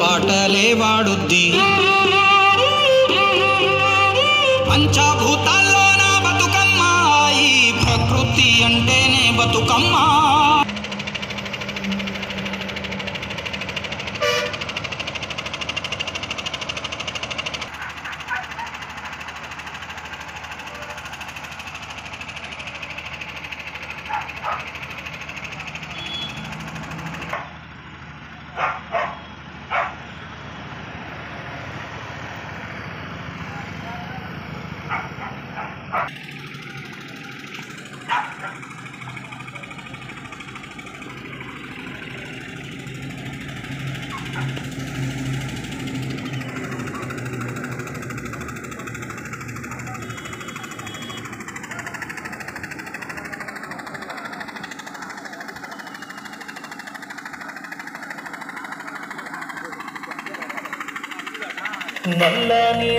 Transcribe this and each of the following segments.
పాటలే వాడుద్ది పంచభూతాల్లో నా బతుకమ్మ ఈ ప్రకృతి అంటేనే బతుకమ్మ Yeah.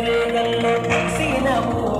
రేగల్లో పూసిన పూలు అందరమ్ములు